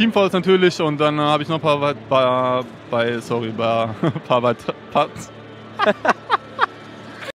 Teamfalls natürlich und dann äh, habe ich noch ein paar, paar paar sorry, bei, paar, paar, paar